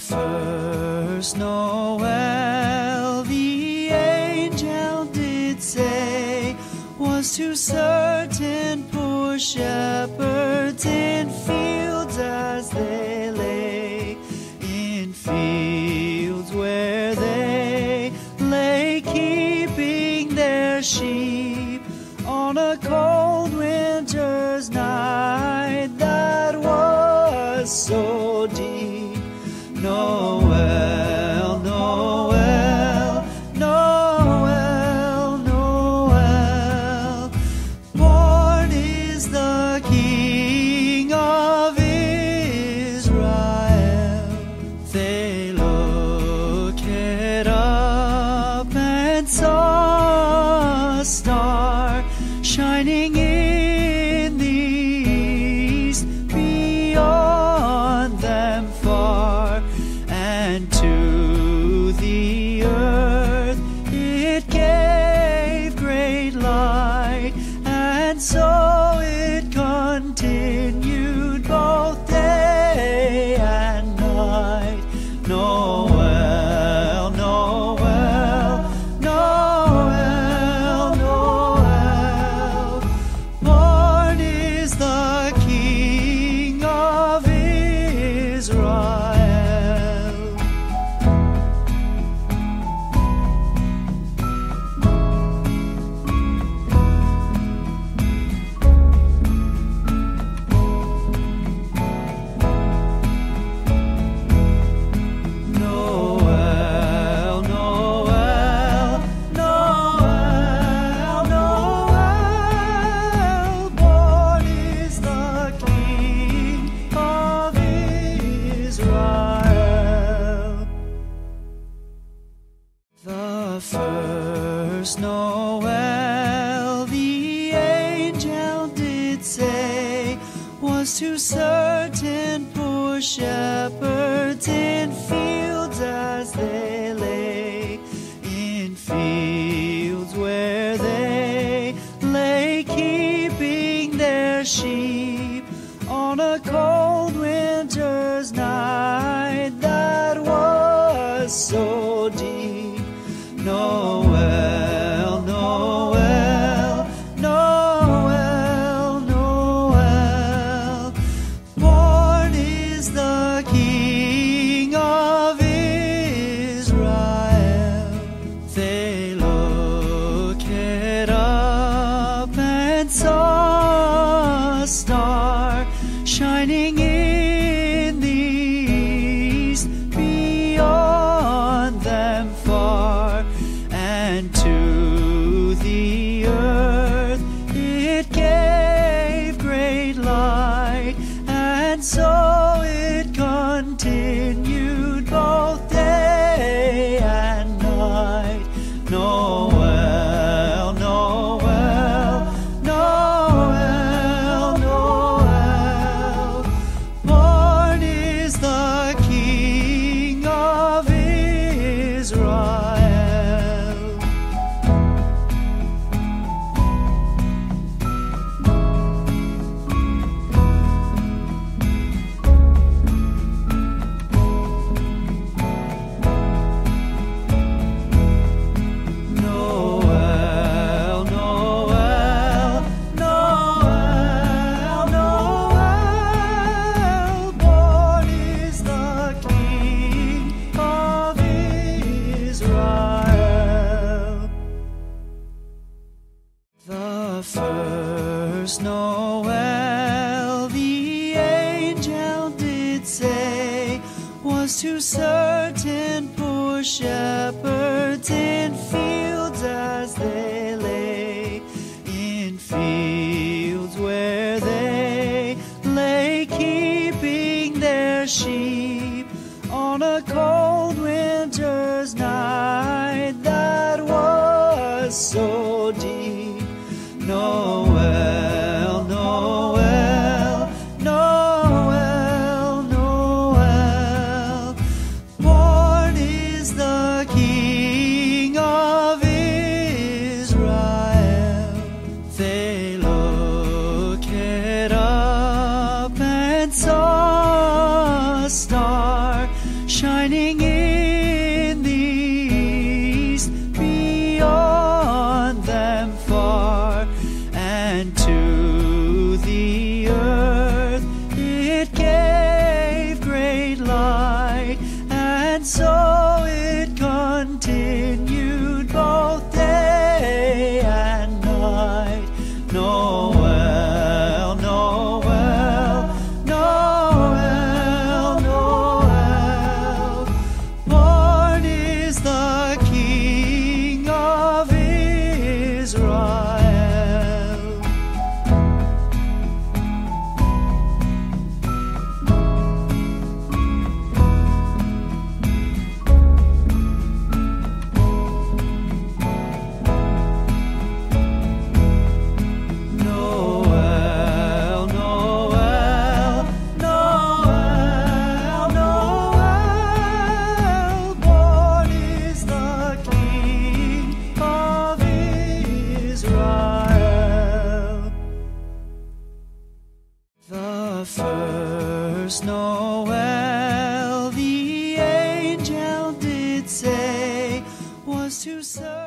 first Noel the angel did say was to certain poor shepherds in To certain poor shepherds in fields as they lay, in fields where they lay keeping their sheep on a cold winter. comes to certain poor shepherds in fields as they lay, in fields where they lay keeping their sheep on a cold winter's night that was so deep. No Noel, the